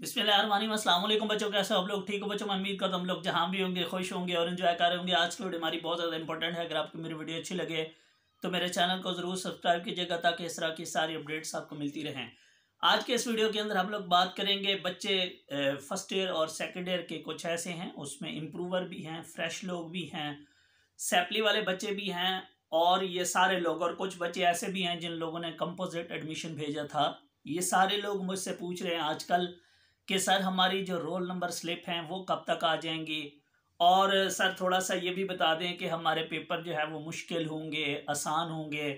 वालेकुम बच्चों, कैसे आप लोग? ठीक हो बच्चों? मैं उम्मीद करता हूँ हम लोग जहाँ भी होंगे, खुश होंगे और इन्जॉय कर रहे होंगे। आज की वीडियो हमारी बहुत ज़्यादा इंपॉर्टेंट है। अगर आपको मेरी वीडियो अच्छी लगे तो मेरे चैनल को ज़रूर सब्सक्राइब कीजिएगा ताकि इस तरह की सारी अपडेट्स आपको मिलती रहें। आज के इस वीडियो के अंदर हम लोग बात करेंगे, बच्चे फ़र्स्ट ईयर और सेकेंड ईयर के कुछ ऐसे हैं। उसमें इम्प्रूवर भी हैं फ्रेश लोग भी हैं सेपली वाले बच्चे भी हैं और ये सारे लोग और कुछ बच्चे ऐसे भी हैं जिन लोगों ने कंपोजिट एडमिशन भेजा था। ये सारे लोग मुझसे पूछ रहे हैं, आजकल कि सर हमारी जो रोल नंबर स्लिप हैं वो कब तक आ जाएँगी? और सर थोड़ा सा ये भी बता दें कि हमारे पेपर जो है वो मुश्किल होंगे, आसान होंगे।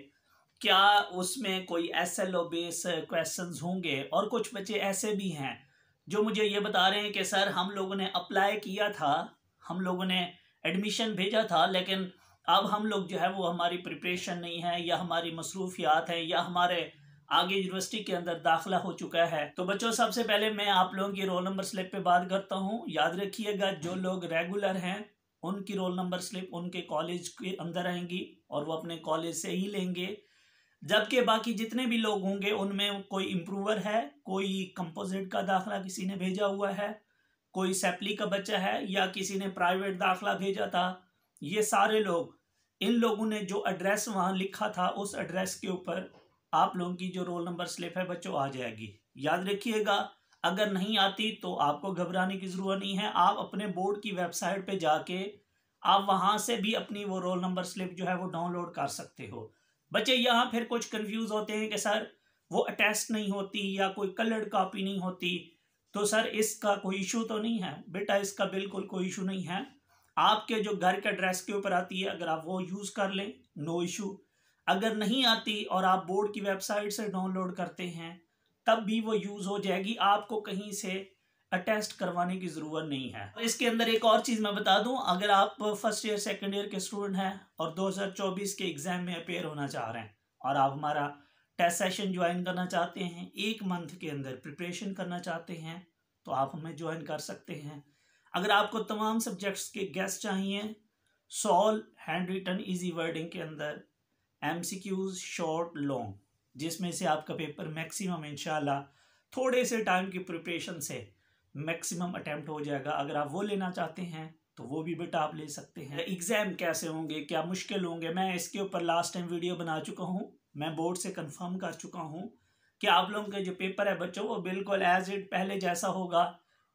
क्या उसमें कोई S S O base question होंगे? और कुछ बच्चे ऐसे भी हैं जो मुझे ये बता रहे हैं कि सर हम लोगों ने अप्लाई किया था, हम लोगों ने एडमिशन भेजा था, लेकिन अब हम लोग जो है वो हमारी प्रिपरेशन नहीं है या हमारी मसरूफियात हैं या हमारे आगे यूनिवर्सिटी के अंदर दाखिला हो चुका है। तो बच्चों, सबसे पहले मैं आप लोगों की रोल नंबर स्लिप पे बात करता हूँ। याद रखिएगा, जो लोग रेगुलर हैं, उनकी रोल नंबर स्लिप उनके कॉलेज के अंदर आएँगी और वो अपने कॉलेज से ही लेंगे। जबकि बाकी जितने भी लोग होंगे, उनमें कोई इम्प्रूवर है, कोई कंपोजिट का दाखला किसी ने भेजा हुआ है, कोई सेपली का बच्चा है या किसी ने प्राइवेट दाखला भेजा था, ये सारे लोग, इन लोगों ने जो एड्रेस वहाँ लिखा था, उस एड्रेस के ऊपर आप लोगों की जो रोल नंबर स्लिप है बच्चों, आ जाएगी। याद रखिएगा, अगर नहीं आती तो आपको घबराने की ज़रूरत नहीं है। आप अपने बोर्ड की वेबसाइट पे जाके आप वहाँ से भी अपनी वो रोल नंबर स्लिप जो है वो डाउनलोड कर सकते हो। बच्चे, यहाँ फिर कुछ कंफ्यूज होते हैं कि सर वो अटेस्ट नहीं होती या कोई कलर्ड कॉपी नहीं होती। तो सर, इसका कोई इशू तो नहीं है? बेटा, इसका बिल्कुल कोई इशू नहीं है। आपके जो घर के एड्रेस के ऊपर आती है, अगर आप वो यूज़ कर लें नो इशू अगर नहीं आती और आप बोर्ड की वेबसाइट से डाउनलोड करते हैं, तब भी वो यूज़ हो जाएगी। आपको कहीं से अटेस्ट करवाने की ज़रूरत नहीं है। इसके अंदर एक और चीज़ मैं बता दूँ, अगर आप फ़र्स्ट ईयर, सेकंड ईयर के स्टूडेंट हैं और 2024 के एग्ज़ाम में अपेयर होना चाह रहे हैं और आप हमारा टेस्ट सेशन ज्वाइन करना चाहते हैं, एक मंथ के अंदर प्रिपरेशन करना चाहते हैं तो आप हमें ज्वाइन कर सकते हैं। अगर आपको तमाम सब्जेक्ट्स के गेस्ट चाहिए solve hand written easy wording के अंदर M C Qs short long जिसमें से आपका पेपर मैक्सिमम इनशाला थोड़े से टाइम की प्रिपरेशन से मैक्सिमम अटैम्प्ट हो जाएगा। अगर आप वो लेना चाहते हैं तो वो भी बेटा आप ले सकते हैं। एग्ज़ाम कैसे होंगे, क्या मुश्किल होंगे, मैं इसके ऊपर लास्ट टाइम वीडियो बना चुका हूँ। मैं बोर्ड से कंफर्म कर चुका हूँ कि आप लोगों के जो पेपर है बच्चों, वो बिल्कुल एज इट पहले जैसा होगा।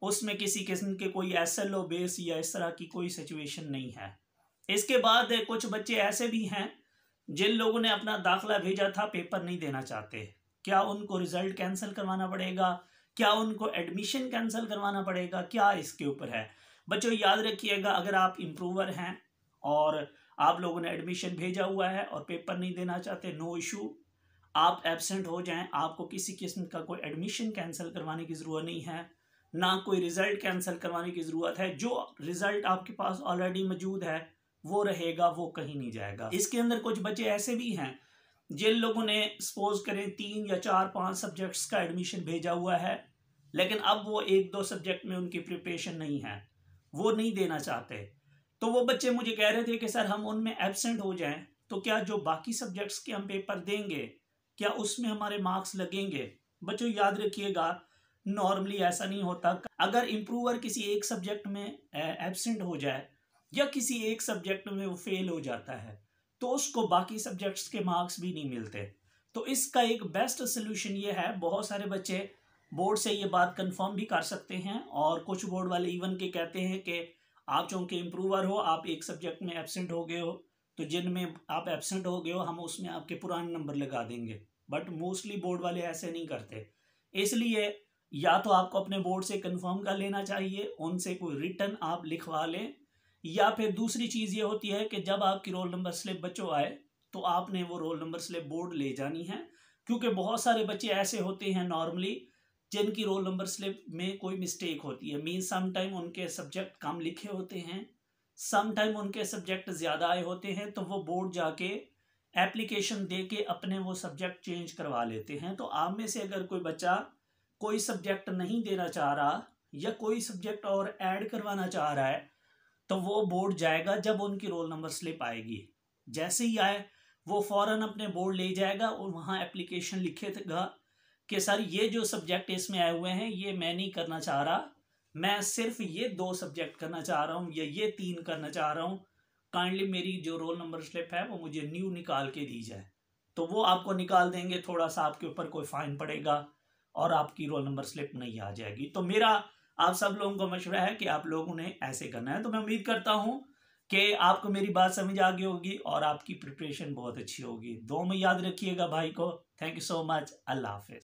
उसमें किसी किस्म के कोई एस एल ओ बेस या इस तरह की कोई सिचुएशन नहीं है। इसके बाद कुछ बच्चे ऐसे भी हैं जिन लोगों ने अपना दाखला भेजा था पेपर नहीं देना चाहते। क्या उनको रिज़ल्ट कैंसिल करवाना पड़ेगा? क्या उनको एडमिशन कैंसिल करवाना पड़ेगा? क्या इसके ऊपर है? बच्चों, याद रखिएगा, अगर आप इम्प्रूवर हैं और आप लोगों ने एडमिशन भेजा हुआ है और पेपर नहीं देना चाहते नो इशू आप एबसेंट हो जाएँ, आपको किसी किस्म का कोई एडमिशन कैंसिल करवाने की ज़रूरत नहीं है, ना कोई रिज़ल्ट कैंसिल करवाने की ज़रूरत है। जो रिज़ल्ट आपके पास ऑलरेडी मौजूद है वो रहेगा, वो कहीं नहीं जाएगा। इसके अंदर कुछ बच्चे ऐसे भी हैं, जिन लोगों ने सपोज़ करें तीन या चार, पाँच सब्जेक्ट्स का एडमिशन भेजा हुआ है, लेकिन अब वो एक, दो सब्जेक्ट में उनकी प्रिपरेशन नहीं है, वो नहीं देना चाहते। तो वो बच्चे मुझे कह रहे थे कि, सर, हम उनमें एबसेंट हो जाएँ तो क्या जो बाकी सब्जेक्ट्स के हम पेपर देंगे, क्या उसमें हमारे मार्क्स लगेंगे? बच्चों, याद रखिएगा, नॉर्मली ऐसा नहीं होता। अगर इम्प्रूवर किसी एक सब्जेक्ट में एबसेंट हो जाए या किसी एक सब्जेक्ट में वो फेल हो जाता है तो उसको बाकी सब्जेक्ट्स के मार्क्स भी नहीं मिलते। तो इसका एक बेस्ट सोल्यूशन ये है, बहुत सारे बच्चे बोर्ड से ये बात कंफर्म भी कर सकते हैं और कुछ बोर्ड वाले इवन के कहते हैं कि आप चूँकि इम्प्रूवर हो, आप एक सब्जेक्ट में एबसेंट हो गए हो तो जिनमें आप एबसेंट हो गए हो, हम उसमें आपके पुराने नंबर लगा देंगे। बट मोस्टली बोर्ड वाले ऐसे नहीं करते। इसलिए या तो आपको अपने बोर्ड से कंफर्म कर लेना चाहिए, उनसे कोई रिटर्न आप लिखवा लें या फिर दूसरी चीज़ ये होती है कि जब आपकी रोल नंबर स्लिप बच्चों आए तो आपने वो रोल नंबर स्लिप बोर्ड ले जानी है। क्योंकि बहुत सारे बच्चे ऐसे होते हैं नॉर्मली, जिनकी रोल नंबर स्लिप में कोई मिस्टेक होती है। मीन सम टाइम उनके सब्जेक्ट कम लिखे होते हैं सम टाइम उनके सब्जेक्ट ज़्यादा आए होते हैं तो वो बोर्ड जाके एप्लीकेशन दे के अपने वो सब्जेक्ट चेंज करवा लेते हैं। तो आप में से अगर कोई बच्चा कोई सब्जेक्ट नहीं देना चाह रहा या कोई सब्जेक्ट और ऐड करवाना चाह रहा है तो वो बोर्ड जाएगा जब उनकी रोल नंबर स्लिप आएगी। जैसे ही आए, वो फ़ौरन अपने बोर्ड ले जाएगा और वहाँ एप्लीकेशन लिखेगा कि, सर, ये जो सब्जेक्ट इसमें आए हुए हैं, ये मैं नहीं करना चाह रहा। मैं सिर्फ़ ये दो सब्जेक्ट करना चाह रहा हूँ या ये तीन करना चाह रहा हूँ। काइंडली मेरी जो रोल नंबर स्लिप है, वो मुझे न्यू निकाल के दी जाए तो वो आपको निकाल देंगे, थोड़ा सा आपके ऊपर कोई फाइन पड़ेगा और आपकी रोल नंबर स्लिप नहीं आ जाएगी। तो मेरा आप सब लोगों को मशवरा है कि आप लोगों ने ऐसे करना है। तो मैं उम्मीद करता हूँ कि आपको मेरी बात समझ आ गई होगी और आपकी प्रिपरेशन बहुत अच्छी होगी। दो में याद रखिएगा भाई को। थैंक यू सो मच अल्लाह हाफिज।